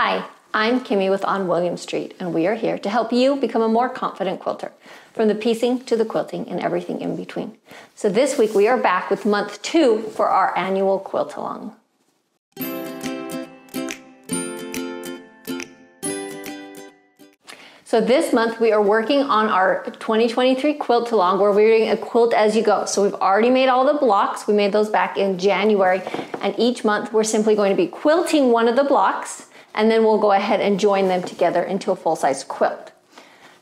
Hi, I'm Kimmy with On Williams Street, and we are here to help you become a more confident quilter, from the piecing to the quilting and everything in between. So this week we are back with month two for our annual quilt along. So this month we are working on our 2023 quilt along where we're doing a quilt as you go. So we've already made all the blocks. We made those back in January. And each month we're simply going to be quilting one of the blocks and then we'll go ahead and join them together into a full-size quilt.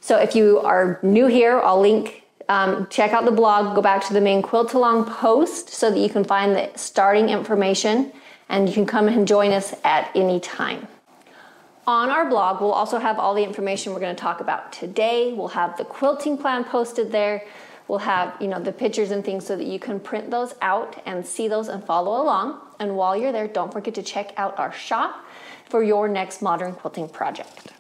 So if you are new here, I'll link, um, check out the blog, go back to the main quilt along post so that you can find the starting information and you can come and join us at any time. On our blog, we'll also have all the information we're going to talk about today. We'll have the quilting plan posted there. We'll have, you know, the pictures and things so that you can print those out and see those and follow along. And while you're there, don't forget to check out our shop for your next modern quilting project.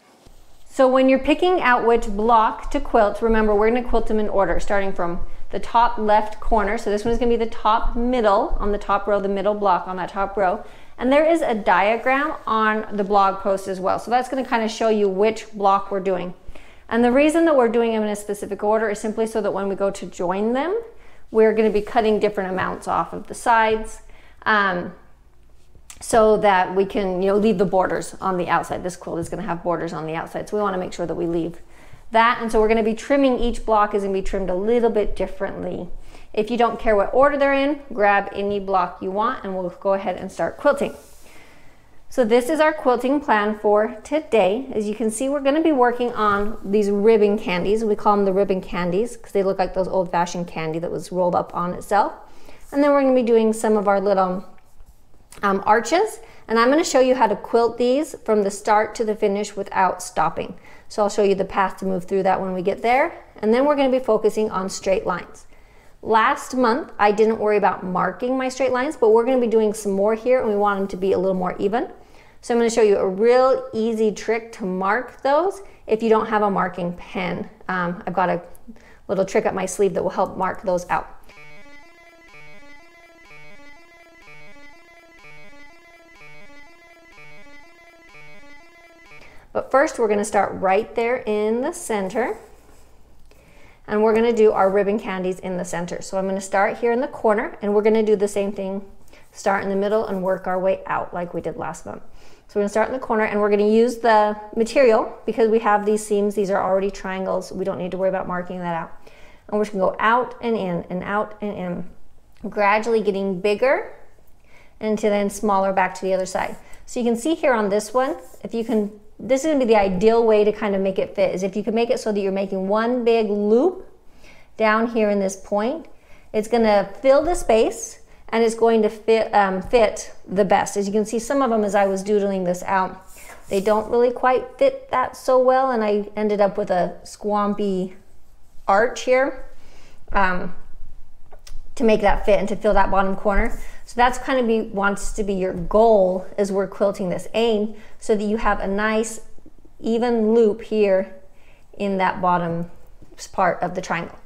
So when you're picking out which block to quilt, remember we're going to quilt them in order, starting from the top left corner. So this one is going to be the top middle on the top row, the middle block on that top row. And there is a diagram on the blog post as well. So that's gonna kind of show you which block we're doing. And the reason that we're doing them in a specific order is simply so that when we go to join them, we're gonna be cutting different amounts off of the sides um, so that we can you know, leave the borders on the outside. This quilt is gonna have borders on the outside. So we wanna make sure that we leave that. And so we're gonna be trimming, each block is gonna be trimmed a little bit differently. If you don't care what order they're in, grab any block you want and we'll go ahead and start quilting. So this is our quilting plan for today. As you can see, we're gonna be working on these ribbon candies. We call them the ribbon candies because they look like those old fashioned candy that was rolled up on itself. And then we're gonna be doing some of our little um, arches. And I'm gonna show you how to quilt these from the start to the finish without stopping. So I'll show you the path to move through that when we get there. And then we're gonna be focusing on straight lines. Last month, I didn't worry about marking my straight lines, but we're gonna be doing some more here and we want them to be a little more even. So I'm gonna show you a real easy trick to mark those if you don't have a marking pen. Um, I've got a little trick up my sleeve that will help mark those out. But first we're gonna start right there in the center and we're gonna do our ribbon candies in the center. So I'm gonna start here in the corner and we're gonna do the same thing, start in the middle and work our way out like we did last month. So we're gonna start in the corner and we're gonna use the material because we have these seams, these are already triangles, we don't need to worry about marking that out. And we're just gonna go out and in and out and in, gradually getting bigger and to then smaller back to the other side. So you can see here on this one, if you can this is gonna be the ideal way to kind of make it fit is if you can make it so that you're making one big loop down here in this point, it's gonna fill the space and it's going to fit, um, fit the best. As you can see, some of them as I was doodling this out, they don't really quite fit that so well and I ended up with a squampy arch here um, to make that fit and to fill that bottom corner. So that's kind of be, wants to be your goal as we're quilting this aim so that you have a nice even loop here in that bottom part of the triangle.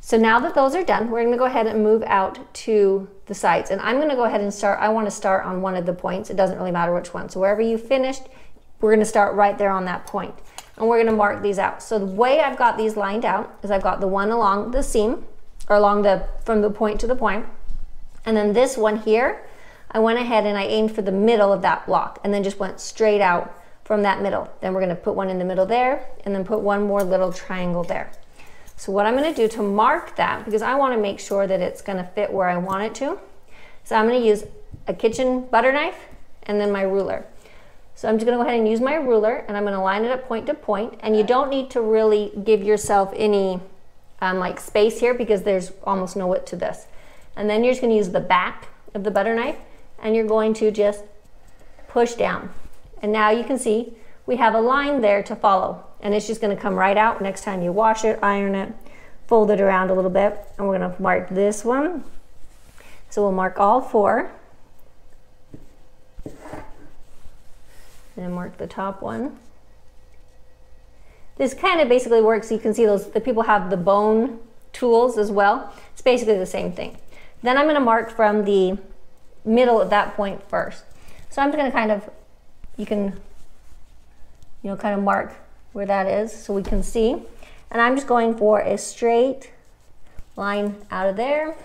So now that those are done, we're gonna go ahead and move out to the sides. And I'm gonna go ahead and start, I wanna start on one of the points. It doesn't really matter which one. So wherever you finished, we're gonna start right there on that point. And we're gonna mark these out. So the way I've got these lined out is I've got the one along the seam, or along the, from the point to the point. And then this one here, I went ahead and I aimed for the middle of that block and then just went straight out from that middle. Then we're gonna put one in the middle there and then put one more little triangle there. So what I'm gonna do to mark that, because I wanna make sure that it's gonna fit where I want it to, so I'm gonna use a kitchen butter knife and then my ruler. So I'm just gonna go ahead and use my ruler and I'm gonna line it up point to point and you don't need to really give yourself any um, like space here because there's almost no width to this. And then you're just gonna use the back of the butter knife and you're going to just push down. And now you can see we have a line there to follow and it's just gonna come right out next time you wash it, iron it, fold it around a little bit. And we're gonna mark this one. So we'll mark all four. And mark the top one. This kind of basically works. You can see those, the people have the bone tools as well. It's basically the same thing. Then I'm gonna mark from the middle of that point first. So I'm just gonna kind of you can, you know, kind of mark where that is so we can see. And I'm just going for a straight line out of there.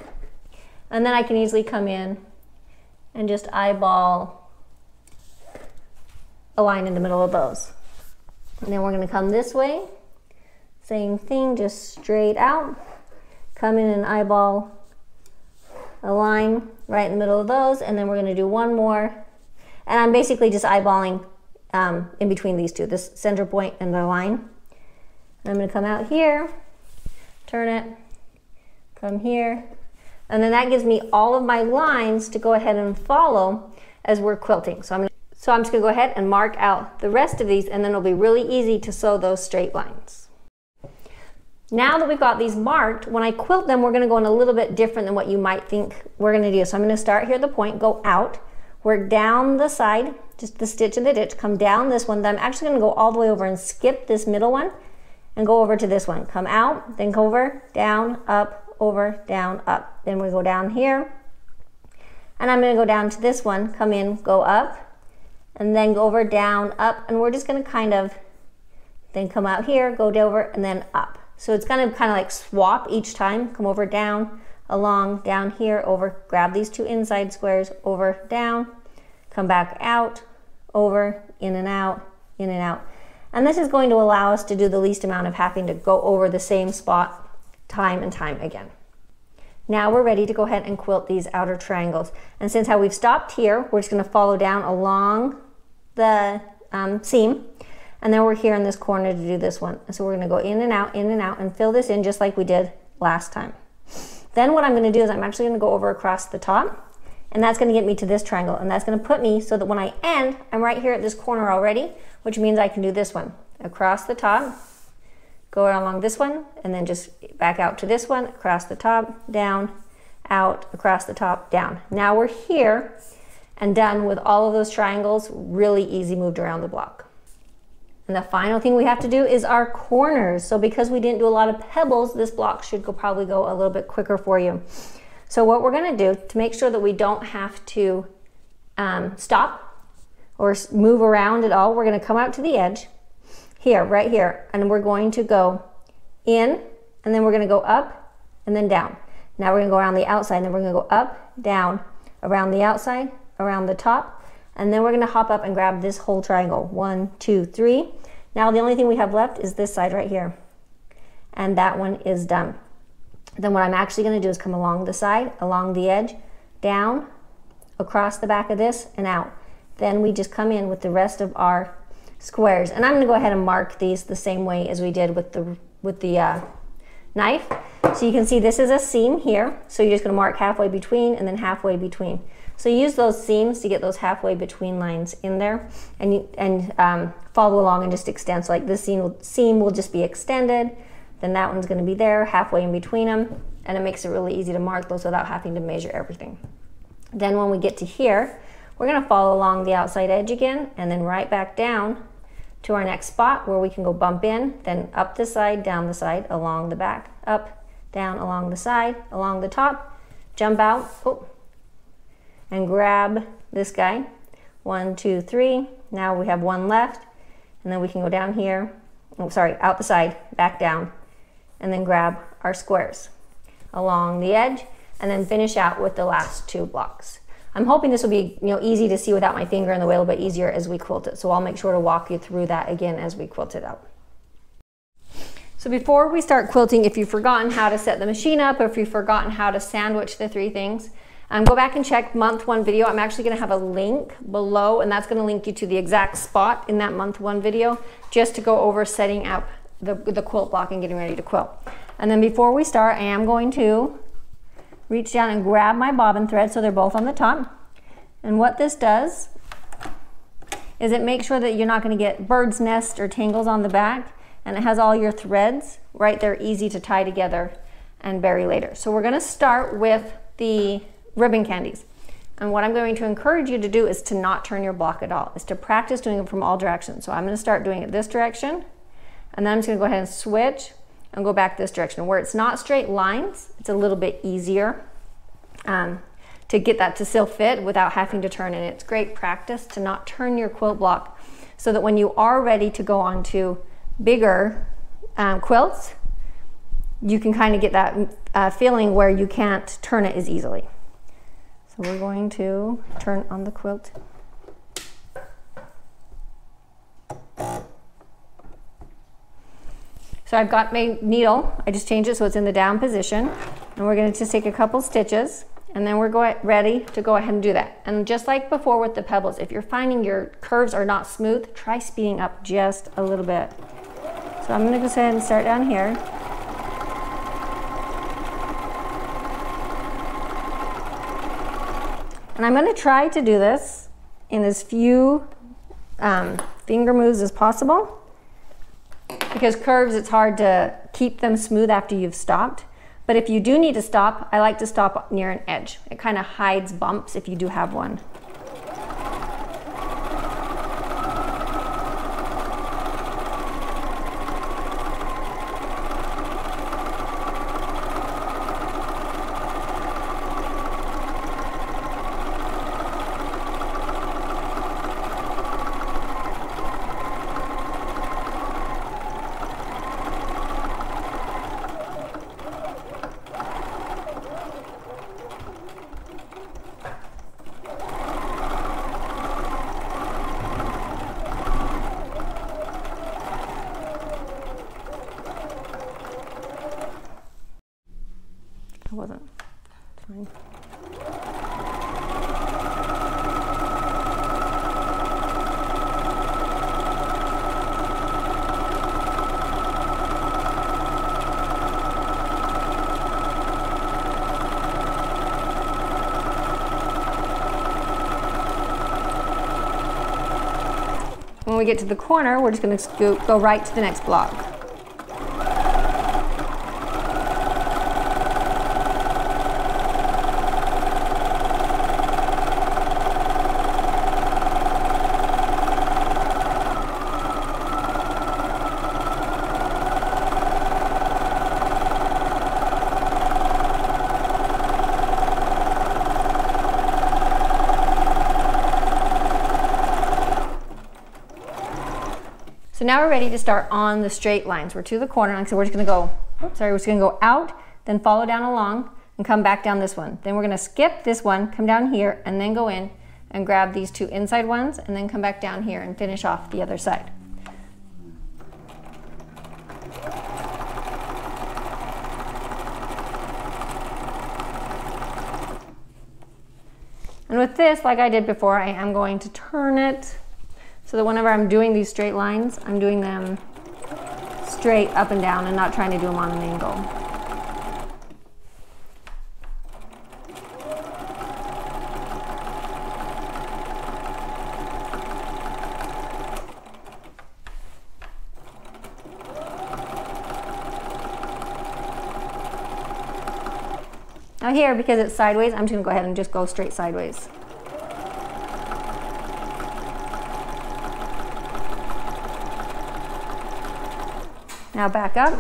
And then I can easily come in and just eyeball a line in the middle of those. And then we're gonna come this way. Same thing, just straight out. Come in and eyeball a line right in the middle of those. And then we're gonna do one more. And I'm basically just eyeballing um, in between these two, this center point and the line. And I'm gonna come out here, turn it, come here, and then that gives me all of my lines to go ahead and follow as we're quilting. So I'm so I'm just gonna go ahead and mark out the rest of these and then it'll be really easy to sew those straight lines. Now that we've got these marked, when I quilt them, we're gonna go in a little bit different than what you might think we're gonna do. So I'm gonna start here at the point, go out, work down the side, just the stitch in the ditch, come down this one. Then I'm actually gonna go all the way over and skip this middle one and go over to this one. Come out, then go over, down, up, over, down, up. Then we go down here. And I'm to go down to this one, come in, go up, and then go over, down, up. And we're just going to kind of then come out here, go over, and then up. So it's going to kind of like swap each time. Come over, down, along, down here, over, grab these two inside squares, over, down, come back out, over, in and out, in and out. And this is going to allow us to do the least amount of having to go over the same spot time and time again. Now we're ready to go ahead and quilt these outer triangles. And since how we've stopped here, we're just gonna follow down along the um, seam. And then we're here in this corner to do this one. So we're gonna go in and out, in and out, and fill this in just like we did last time. Then what I'm gonna do is I'm actually gonna go over across the top, and that's gonna get me to this triangle. And that's gonna put me so that when I end, I'm right here at this corner already, which means I can do this one. Across the top, go along this one and then just back out to this one, across the top, down, out, across the top, down. Now we're here and done with all of those triangles, really easy moved around the block. And the final thing we have to do is our corners. So because we didn't do a lot of pebbles, this block should go, probably go a little bit quicker for you. So what we're gonna do to make sure that we don't have to um, stop or move around at all, we're gonna come out to the edge here, right here, and we're going to go in, and then we're gonna go up, and then down. Now we're gonna go around the outside, and then we're gonna go up, down, around the outside, around the top, and then we're gonna hop up and grab this whole triangle. One, two, three. Now the only thing we have left is this side right here. And that one is done. Then what I'm actually gonna do is come along the side, along the edge, down, across the back of this, and out. Then we just come in with the rest of our squares. And I'm gonna go ahead and mark these the same way as we did with the, with the uh, knife. So you can see this is a seam here. So you're just gonna mark halfway between and then halfway between. So use those seams to get those halfway between lines in there and, and um, follow along and just extend. So like this seam will, seam will just be extended, then that one's gonna be there halfway in between them and it makes it really easy to mark those without having to measure everything. Then when we get to here, we're gonna follow along the outside edge again and then right back down to our next spot where we can go bump in, then up the side, down the side, along the back, up, down, along the side, along the top, jump out, oh, and grab this guy. One, two, three. Now we have one left, and then we can go down here, oh, sorry, out the side, back down, and then grab our squares along the edge, and then finish out with the last two blocks. I'm hoping this will be you know easy to see without my finger in the way, a little bit easier as we quilt it. So I'll make sure to walk you through that again as we quilt it out. So before we start quilting, if you've forgotten how to set the machine up or if you've forgotten how to sandwich the three things, um, go back and check month one video. I'm actually gonna have a link below and that's gonna link you to the exact spot in that month one video just to go over setting up the, the quilt block and getting ready to quilt. And then before we start, I am going to reach down and grab my bobbin thread so they're both on the top. And what this does is it makes sure that you're not gonna get bird's nest or tangles on the back and it has all your threads right there easy to tie together and bury later. So we're gonna start with the ribbon candies. And what I'm going to encourage you to do is to not turn your block at all, is to practice doing it from all directions. So I'm gonna start doing it this direction, and then I'm just gonna go ahead and switch and go back this direction. Where it's not straight lines, it's a little bit easier um, to get that to still fit without having to turn. And it's great practice to not turn your quilt block so that when you are ready to go on to bigger um, quilts, you can kind of get that uh, feeling where you can't turn it as easily. So we're going to turn on the quilt. So I've got my needle, I just changed it so it's in the down position. And we're gonna just take a couple stitches and then we're going, ready to go ahead and do that. And just like before with the pebbles, if you're finding your curves are not smooth, try speeding up just a little bit. So I'm gonna go ahead and start down here. And I'm gonna try to do this in as few um, finger moves as possible because curves, it's hard to keep them smooth after you've stopped. But if you do need to stop, I like to stop near an edge. It kind of hides bumps if you do have one. When get to the corner, we're just gonna go, go right to the next block. Now we're ready to start on the straight lines. We're to the corner, so we're just gonna go, sorry, we're just gonna go out, then follow down along and come back down this one. Then we're gonna skip this one, come down here, and then go in and grab these two inside ones, and then come back down here and finish off the other side. And with this, like I did before, I am going to turn it so that whenever I'm doing these straight lines, I'm doing them straight up and down and not trying to do them on an angle. Now here, because it's sideways, I'm just gonna go ahead and just go straight sideways. Now back up.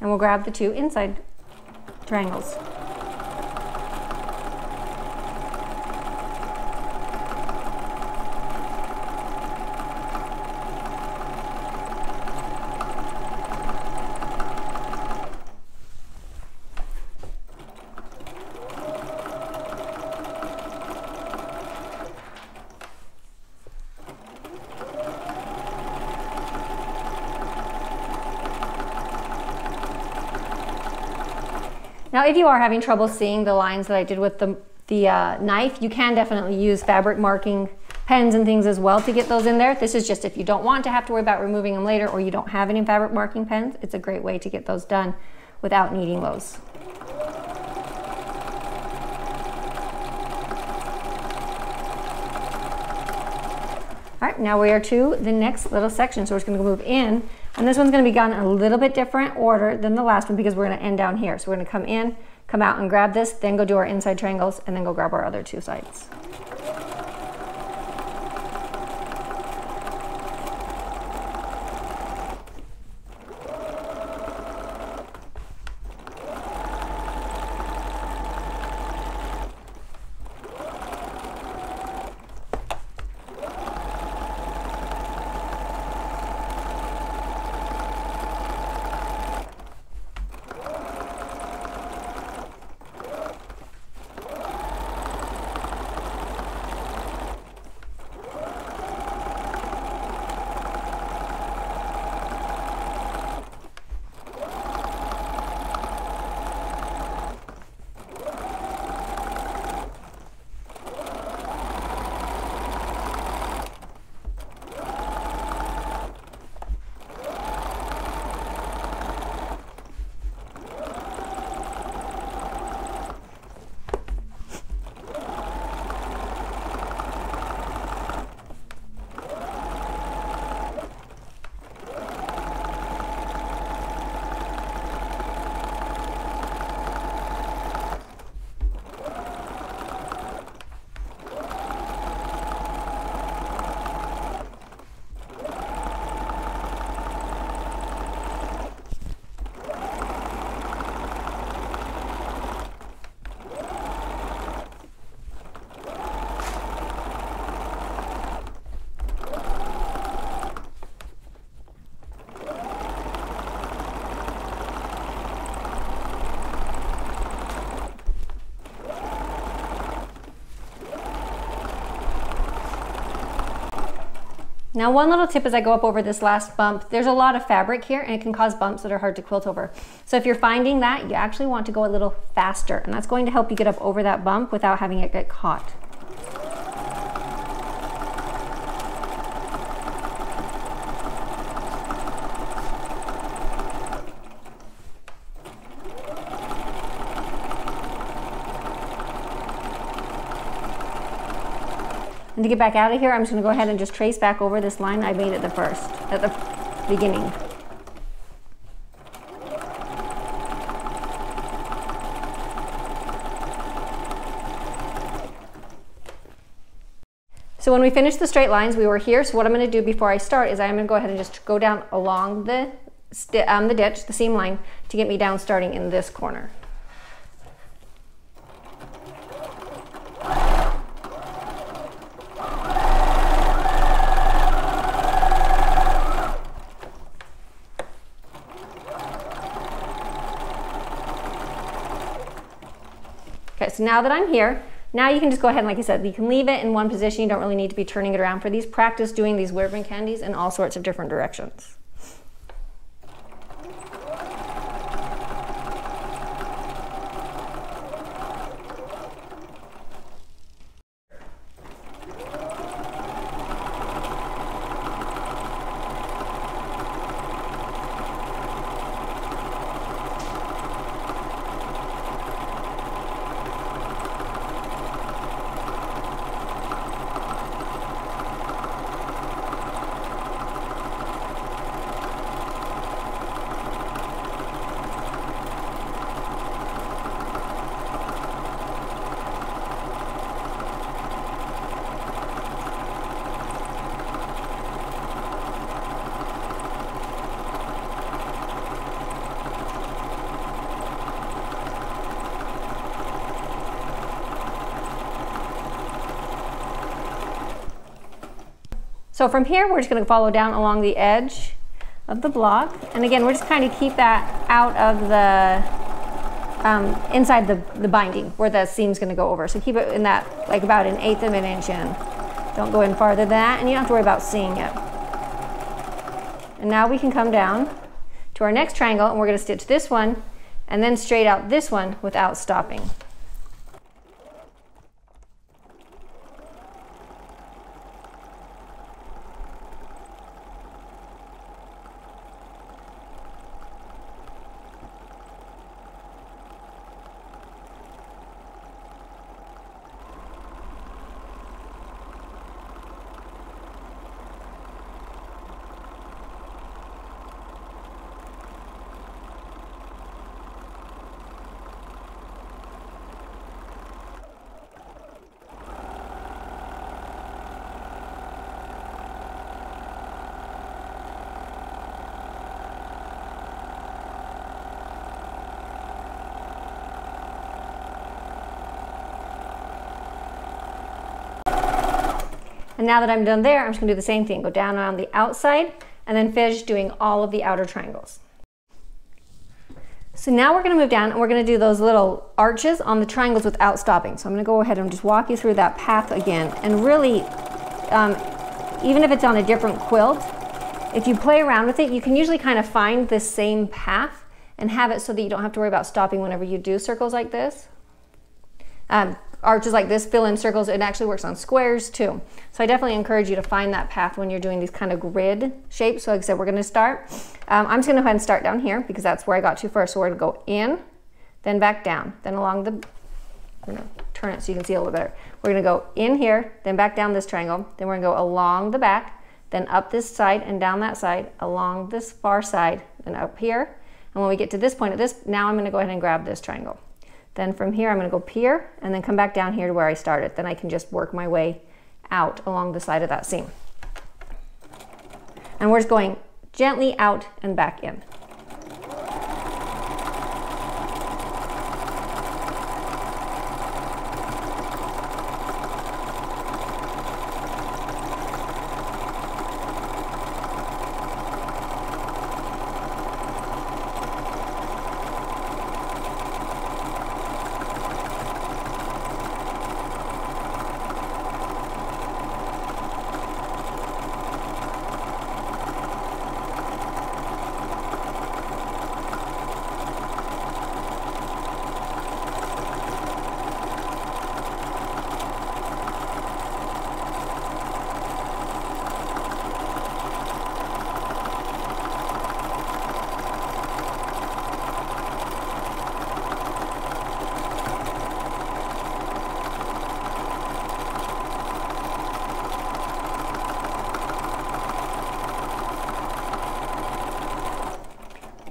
And we'll grab the two inside triangles. If you are having trouble seeing the lines that I did with the, the uh, knife, you can definitely use fabric marking pens and things as well to get those in there. This is just if you don't want to have to worry about removing them later or you don't have any fabric marking pens, it's a great way to get those done without needing those. All right, now we are to the next little section. So we're just gonna move in and this one's gonna be done in a little bit different order than the last one because we're gonna end down here. So we're gonna come in, come out and grab this, then go do our inside triangles, and then go grab our other two sides. Now one little tip as I go up over this last bump, there's a lot of fabric here and it can cause bumps that are hard to quilt over. So if you're finding that, you actually want to go a little faster and that's going to help you get up over that bump without having it get caught. And to get back out of here, I'm just gonna go ahead and just trace back over this line I made at the first, at the beginning. So when we finish the straight lines, we were here. So what I'm gonna do before I start is I'm gonna go ahead and just go down along the, um, the ditch, the seam line, to get me down starting in this corner. So now that I'm here, now you can just go ahead and like I said, you can leave it in one position. You don't really need to be turning it around for these. Practice doing these ribbon candies in all sorts of different directions. So from here, we're just gonna follow down along the edge of the block. And again, we're just kind of keep that out of the, um, inside the, the binding where the seam's gonna go over. So keep it in that, like about an eighth of an inch in. Don't go in farther than that, and you don't have to worry about seeing it. And now we can come down to our next triangle, and we're gonna stitch this one, and then straight out this one without stopping. And now that I'm done there, I'm just gonna do the same thing. Go down on the outside and then finish doing all of the outer triangles. So now we're gonna move down and we're gonna do those little arches on the triangles without stopping. So I'm gonna go ahead and just walk you through that path again. And really, um, even if it's on a different quilt, if you play around with it, you can usually kind of find the same path and have it so that you don't have to worry about stopping whenever you do circles like this. Um, arches like this fill in circles. It actually works on squares too. So I definitely encourage you to find that path when you're doing these kind of grid shapes. So like I said, we're gonna start. Um, I'm just gonna go ahead and start down here because that's where I got to first. So we're gonna go in, then back down, then along the, I'm gonna turn it so you can see a little better. We're gonna go in here, then back down this triangle, then we're gonna go along the back, then up this side and down that side, along this far side, and up here. And when we get to this point of this, now I'm gonna go ahead and grab this triangle. Then from here, I'm gonna go pier and then come back down here to where I started. Then I can just work my way out along the side of that seam. And we're just going gently out and back in.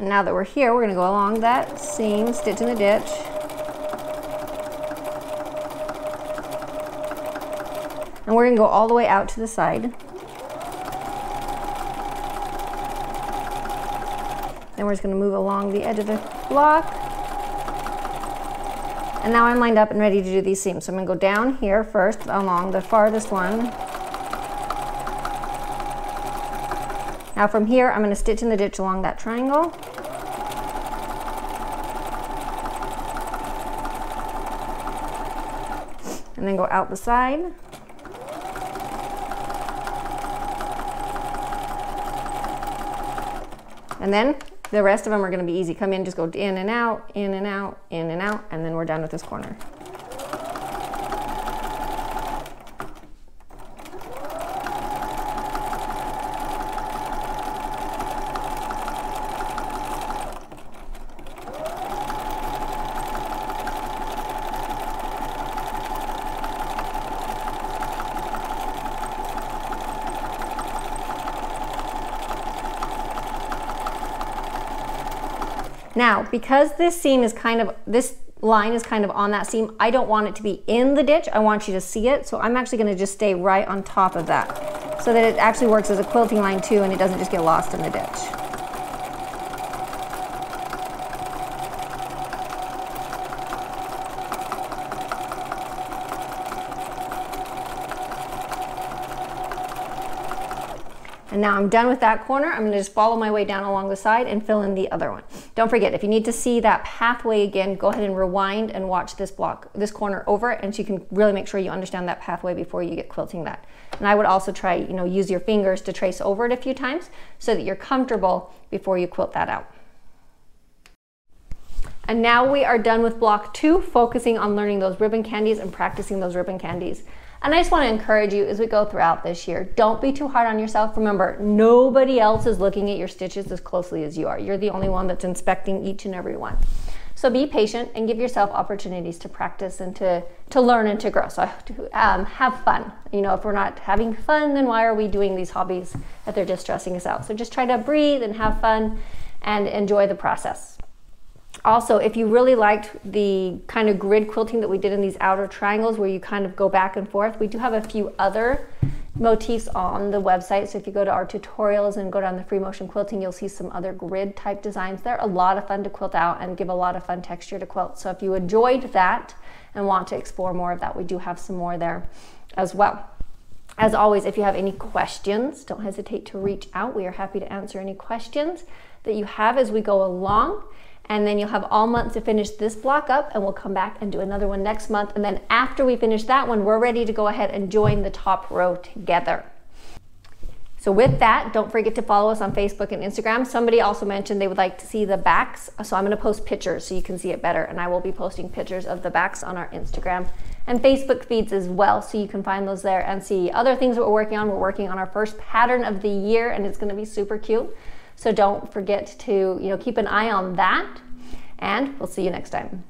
Now that we're here, we're gonna go along that seam, stitch in the ditch. And we're gonna go all the way out to the side. Then we're just gonna move along the edge of the block. And now I'm lined up and ready to do these seams. So I'm gonna go down here first along the farthest one. Now from here, I'm gonna stitch in the ditch along that triangle. And then go out the side. And then the rest of them are gonna be easy. Come in, just go in and out, in and out, in and out, and then we're done with this corner. Now, because this seam is kind of, this line is kind of on that seam, I don't want it to be in the ditch. I want you to see it. So I'm actually gonna just stay right on top of that so that it actually works as a quilting line too and it doesn't just get lost in the ditch. Now I'm done with that corner. I'm gonna just follow my way down along the side and fill in the other one. Don't forget, if you need to see that pathway again, go ahead and rewind and watch this block, this corner over, and so you can really make sure you understand that pathway before you get quilting that. And I would also try, you know, use your fingers to trace over it a few times so that you're comfortable before you quilt that out. And now we are done with block two, focusing on learning those ribbon candies and practicing those ribbon candies. And I just want to encourage you as we go throughout this year, don't be too hard on yourself. Remember, nobody else is looking at your stitches as closely as you are. You're the only one that's inspecting each and every one. So be patient and give yourself opportunities to practice and to, to learn and to grow. So um, have fun. You know, if we're not having fun, then why are we doing these hobbies if they're just stressing us out? So just try to breathe and have fun and enjoy the process. Also, if you really liked the kind of grid quilting that we did in these outer triangles where you kind of go back and forth, we do have a few other motifs on the website. So if you go to our tutorials and go down the free motion quilting, you'll see some other grid type designs. They're a lot of fun to quilt out and give a lot of fun texture to quilt. So if you enjoyed that and want to explore more of that, we do have some more there as well. As always, if you have any questions, don't hesitate to reach out. We are happy to answer any questions that you have as we go along and then you'll have all month to finish this block up and we'll come back and do another one next month. And then after we finish that one, we're ready to go ahead and join the top row together. So with that, don't forget to follow us on Facebook and Instagram. Somebody also mentioned they would like to see the backs, so I'm gonna post pictures so you can see it better, and I will be posting pictures of the backs on our Instagram and Facebook feeds as well, so you can find those there and see other things that we're working on. We're working on our first pattern of the year, and it's gonna be super cute. So don't forget to, you know, keep an eye on that and we'll see you next time.